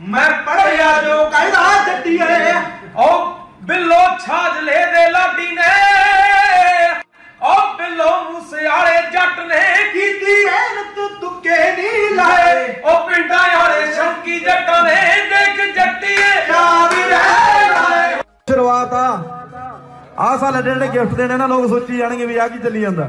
ਮੈਂ ਪੜਿਆ ਜੋ ਕਹਿੰਦਾ ਜੱਟੀਏ ਓ ਬਿੱਲੋ ਛਾਜਲੇ ਦੇ ਲਾਡੀ ਨੇ। ਓ ਬਿੱਲੋ ਮੂਸੇਵਾਲੇ ਜੱਟ ਨੇ ਕੀਤੀ ਐਨਤ ਤੁੱਕੇ ਨਹੀਂ ਲਾਏ। ਓ ਪਿੰਡਾਂ ਵਾਲੇ ਸ਼ੌਕੀ ਜੱਟਾਂ ਨੇ ਦੇਖ ਜੱਟੀਏ ਯਾਦ ਰਹਿ ਲਾਏ। ਸ਼ੁਰੂਆਤ ਆ। ਆ ਸਾਲ ਜਿਹੜੇ ਗਿਫਟ ਦੇਣੇ ਨਾ, ਲੋਕ ਸੋਚੀ ਜਾਣਗੇ ਵੀ ਆ ਕੀ ਚੱਲੀ ਜਾਂਦਾ।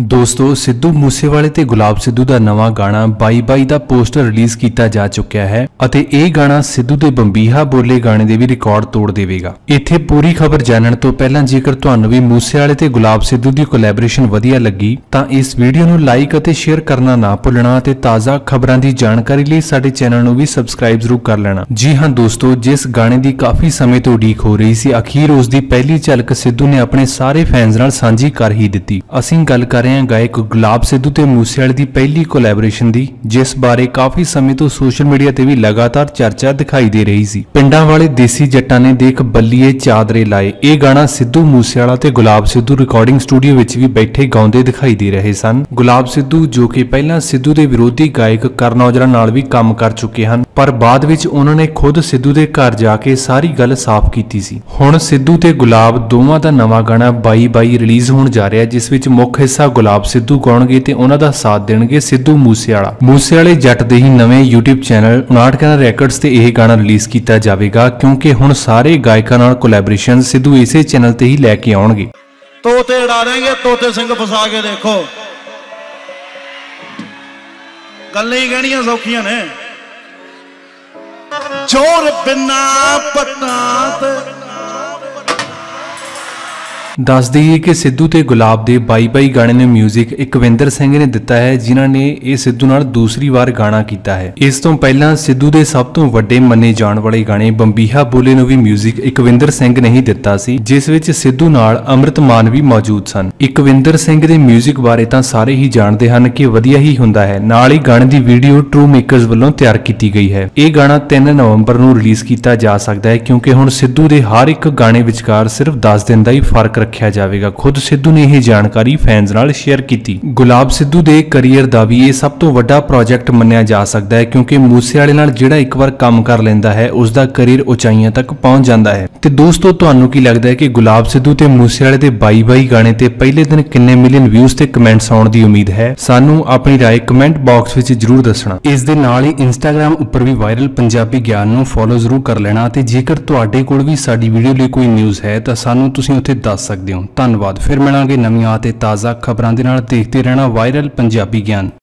ਦੋਸਤੋ, ਸਿੱਧੂ ਮੂਸੇਵਾਲੇ ਤੇ ਗੁਲਾਬ ਸਿੱਧੂ ਦਾ ਨਵਾਂ ਗਾਣਾ ਬਾਈ ਬਾਈ ਦਾ ਪੋਸਟਰ ਰਿਲੀਜ਼ ਕੀਤਾ ਜਾ ਚੁੱਕਿਆ ਹੈ ਅਤੇ ਇਹ ਗਾਣਾ ਸਿੱਧੂ ਦੇ ਬੰਬੀਹਾ ਬੋਲੇ ਗਾਣੇ ਦੇ ਵੀ ਰਿਕਾਰਡ ਤੋੜ ਦੇਵੇਗਾ। ਇੱਥੇ ਪੂਰੀ ਖਬਰ ਜਾਣਨ ਤੋਂ ਪਹਿਲਾਂ ਜੇਕਰ ਤੁਹਾਨੂੰ ਵੀ ਮੂਸੇਵਾਲੇ ਤੇ ਗੁਲਾਬ ਸਿੱਧੂ ਦੀ ਕੋਲੈਬੋਰੇਸ਼ਨ ਵਧੀਆ ਲੱਗੀ, ਤਾਂ ਇਸ ਵੀਡੀਓ ਨੂੰ ਲਾਈਕ ਅਤੇ ਸ਼ੇਅਰ ਕਰਨਾ ਨਾ ਭੁੱਲਣਾ ਅਤੇ ਤਾਜ਼ਾ ਖਬਰਾਂ ਦੀ ਜਾਣਕਾਰੀ ਲਈ ਸਾਡੇ ਚੈਨਲ ਨੂੰ ਵੀ ਸਬਸਕ੍ਰਾਈਬ ਜ਼ਰੂਰ ਕਰ ਲੈਣਾ। ਜੀ ਹਾਂ ਦੋਸਤੋ, ਜਿਸ ਗਾਣੇ ਦੀ ਕਾਫੀ ਸਮੇਂ ਤੋਂ ਉਡੀਕ ਹੋ ਰਹੀ ਸੀ, ਅਖੀਰ ਉਸ ਦੀ ਪਹਿਲੀ ਝਲਕ ਸਿੱਧੂ ਨੇ ਆਪਣੇ ਸਾਰੇ ਫੈਨਸ ਨਾਲ ਸਾਂਝੀ ਕਰ ਹੀ ਦਿੱਤੀ। ਅਸੀਂ ਗੱਲ ਕਰ ਰਹੇ ਹਾਂ ਗਾਇਕ ਗੁਲਾਬ ਸਿੱਧੂ ਤੇ ਮੂਸੇਵਾਲੇ ਦੀ ਪਹਿਲੀ ਕੋਲੈਬੋਰੇਸ਼ਨ ਦੀ, ਜਿਸ ਬਾਰੇ ਕਾਫੀ ਸਮੇਂ ਤੋਂ ਸੋਸ਼ਲ ਮੀਡੀਆ ਤੇ ਵੀ ਲਗਾਤਾਰ ਚਰਚਾ ਦਿਖਾਈ ਦੇ ਰਹੀ ਸੀ। ਪਿੰਡਾਂ ਵਾਲੇ ਦੇਸੀ ਜੱਟਾਂ ਨੇ ਦੇਖ ਬੱਲੀਏ ਚਾਦਰੇ ਲਾਏ। ਇਹ ਗਾਣਾ ਸਿੱਧੂ ਮੂਸੇਵਾਲਾ ਤੇ ਗੁਲਾਬ ਸਿੱਧੂ ਰਿਕਾਰਡਿੰਗ ਸਟੂਡੀਓ ਵਿੱਚ ਵੀ ਬੈਠੇ ਗਾਉਂਦੇ ਦਿਖਾਈ ਦੇ ਰਹੇ ਸਨ। ਗੁਲਾਬ ਸਿੱਧੂ, ਜੋ ਕਿ ਪਹਿਲਾਂ ਸਿੱਧੂ ਦੇ ਵਿਰੋਧੀ ਗਾਇਕ ਕਰਨ ਔਜਲਾ ਨਾਲ ਵੀ ਕੰਮ ਕਰ ਚੁੱਕੇ ਹਨ, ਪਰ ਬਾਅਦ ਵਿੱਚ ਉਹਨਾਂ ਨੇ ਖੁਦ ਸਿੱਧੂ ਦੇ ਘਰ ਜਾ ਕੇ ਸਾਰੀ ਗੱਲ ਸਾਫ਼ ਕੀਤੀ ਸੀ। ਹੁਣ ਸਿੱਧੂ ਤੇ ਗੁਲਾਬ ਦੋਵਾਂ ਦਾ ਨਵਾਂ ਗਾਣਾ ਬਾਈ ਬਾਈ ਰਿਲੀਜ਼ ਹੋਣ ਜਾ ਰਿਹਾ, ਜਿਸ ਵਿੱਚ ਮੁੱਖ ਹਿੱਸਾ ਗੁਲਾਬ ਸਿੱਧੂ ਗਾਉਣਗੇ ਤੇ ਉਹਨਾਂ ਦਾ ਸਾਥ ਦੇਣਗੇ ਸਿੱਧੂ ਮੂਸੇਵਾਲਾ। ਮੂਸੇਵਾਲੇ ਜੱਟ ਦੇ ਹੀ ਨਵੇਂ YouTube ਚੈਨਲ 59 ਕੈਨਾ ਰੈਕਰਡਸ ਤੇ ਇਹ ਗਾਣਾ ਰਿਲੀਜ਼ ਕੀਤਾ ਜਾਵੇਗਾ ਕਿਉਂਕਿ ਹੁਣ ਸਾਰੇ ਗਾਇਕਾਂ ਨਾਲ ਕੋਲੈਬੋਰੇਸ਼ਨ ਸਿੱਧੂ ਇਸੇ ਚੈਨਲ ਤੇ ਹੀ ਲੈ ਕੇ ਆਉਣਗੇ। ਤੋਤੇ ਉਡਾ ਦੇਂਗੇ ਤੋਤੇ ਸਿੰਘ ਫਸਾ ਕੇ ਦੇਖੋ। ਗੱਲਾਂ ਹੀ ਕਹਿਣੀਆਂ ਸੌਖੀਆਂ ਨੇ। ਚੋਰ ਬਿਨਾ ਪਟਾਂ ਤੇ ਦੱਸ ਦਈਏ ਕਿ ਸਿੱਧੂ ਤੇ ਗੁਲਾਬ ਦੇ ਬਾਈ ਬਾਈ ਗਾਣੇ ਨੂੰ 뮤직 ਇਕਵਿੰਦਰ ਸਿੰਘ ਨੇ ਦਿੱਤਾ ਹੈ ਜਿਨ੍ਹਾਂ ਨੇ ਇਹ ਸਿੱਧੂ ਨਾਲ ਦੂਸਰੀ ਵਾਰ ਗਾਣਾ ਕੀਤਾ ਹੈ ਇਸ ਤੋਂ ਪਹਿਲਾਂ ਸਿੱਧੂ ਦੇ ਸਭ ਤੋਂ ਵੱਡੇ ਮੰਨੇ ਜਾਣ ਵਾਲੇ ਗਾਣੇ ਬੰਬੀਹਾ ਬੋਲੇ ਨੂੰ ਵੀ 뮤직 ਇਕਵਿੰਦਰ ਸਿੰਘ ਨੇ ਹੀ ਦਿੱਤਾ ਸੀ ਜਿਸ ਵਿੱਚ ਸਿੱਧੂ ਨਾਲ ਅੰਮ੍ਰਿਤ ਮਾਨ ਵੀ ਮੌਜੂਦ ਸਨ ਇਕਵਿੰਦਰ ਸਿੰਘ ਦੇ 뮤직 ਬਾਰੇ ਤਾਂ ਸਾਰੇ ਹੀ ਜਾਣਦੇ ਹਨ ਕਿ ਵਧੀਆ ਹੀ ਹੁੰਦਾ ਹੈ ਨਾਲ ਹੀ ਗਾਣੇ ਦੀ ਵੀਡੀਓ ਟਰੂ ਮੇਕਰਸ ਵੱਲੋਂ ਤਿਆਰ ਕੀਤੀ ਗਈ ਹੈ ਇਹ ਗਾਣਾ 3 ਨਵੰਬਰ ਨੂੰ ਰਿਲੀਜ਼ ਕੀਤਾ ਜਾ ਸਕਦਾ ਹੈ ਕਿਉਂਕਿ ਹੁਣ ਸਿੱਧੂ ਦੇ ਹਰ ਇੱਕ ਗਾਣੇ ਵਿਚਕਾਰ ਸਿਰਫ 10 ਦਿਨ ਦਾ ਹੀ ਫਰਕ ਰੱਖਿਆ ਜਾਵੇਗਾ ਖੁਦ ਸਿੱਧੂ ਨੇ ਇਹ ਜਾਣਕਾਰੀ ਫੈਨਸ ਨਾਲ ਸ਼ੇਅਰ ਕੀਤੀ ਗੁਲਾਬ ਸਿੱਧੂ ਦੇ ਕੈਰੀਅਰ ਦਾ ਵੀ ਇਹ ਸਭ ਤੋਂ ਵੱਡਾ ਪ੍ਰੋਜੈਕਟ ਮੰਨਿਆ ਜਾ ਸਕਦਾ ਹੈ ਕਿਉਂਕਿ ਮੂਸੇਵਾਲੇ ਨਾਲ ਜਿਹੜਾ ਇੱਕ ਵਾਰ ਕੰਮ ਕਰ ਲੈਂਦਾ ਹੈ ਉਸ ਦਾ ਕੈਰੀਅਰ ਉਚਾਈਆਂ ਤੱਕ ਪਹੁੰਚ ਜਾਂਦਾ ਹੈ ਤੇ ਦੋਸਤੋ ਤੁਹਾਨੂੰ ਕੀ ਲੱਗਦਾ ਹੈ ਕਿ ਗੁਲਾਬ ਸਿੱਧੂ ਤੇ ਮੂਸੇਵਾਲੇ ਦੇ ਬਾਈ ਬਾਈ ਗਾਣੇ ਤੇ ਪਹਿਲੇ ਦਿਨ ਕਿੰਨੇ ਮਿਲੀਅਨ ਵਿਊਜ਼ ਤੇ ਕਮੈਂਟਸ ਆਉਣ ਦੀ ਉਮੀਦ ਹੈ ਸਾਨੂੰ ਆਪਣੀ رائے ਕਮੈਂਟ ਬਾਕਸ ਵਿੱਚ ਜਰੂਰ ਦੱਸਣਾ ਇਸ ਦੇ ਨਾਲ ਹੀ ਇੰਸਟਾਗ੍ਰam ਉੱਪਰ ਵੀ ਵਾਇਰਲ ਪੰਜਾਬੀ ਗਿਆਨ ਨੂੰ ਫੋਲੋ ਜ਼ਰੂਰ ਕਰ ਲੈਣਾ ਤੇ ਜੇਕਰ ਤੁਹਾਡੇ ਕੋਲ ਵੀ ਸਾਡੀ ਵੀਡੀਓ ਲਈ ਕੋਈ ਨਿਊਜ਼ ਹੈ ਤਾਂ ਸਾਨੂੰ ਤੁਸੀਂ ਉੱਥੇ ਦੱਸ ਸਕਦੇ ਹੋ। ਧੰਨਵਾਦ। ਫਿਰ ਮਿਲਾਂਗੇ ਨਵੀਆਂ ਅਤੇ ਤਾਜ਼ਾ ਖਬਰਾਂ ਦੇ ਨਾਲ। ਦੇਖਦੇ ਰਹਿਣਾ ਵਾਇਰਲ ਪੰਜਾਬੀ ਗਿਆਨ।